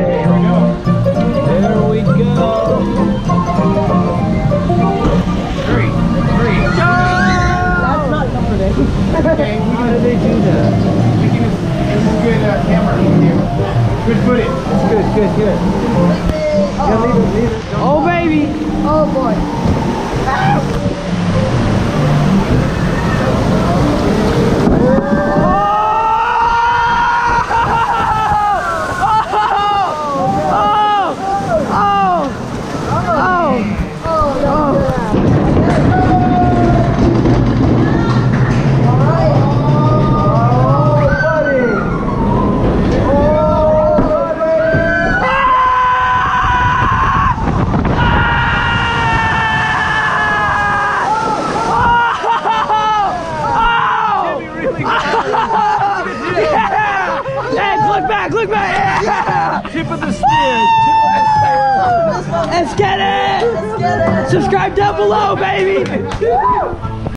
Here we go. There we go. Three, three. That's not comforting. How they do that? We'll get a camera. Good. It's good, good, good. Oh baby. Oh boy. Edge, look back, look back. Yeah. Tip of the spear, tip of the spear. Let's get it. Let's get it. Subscribe down below, baby.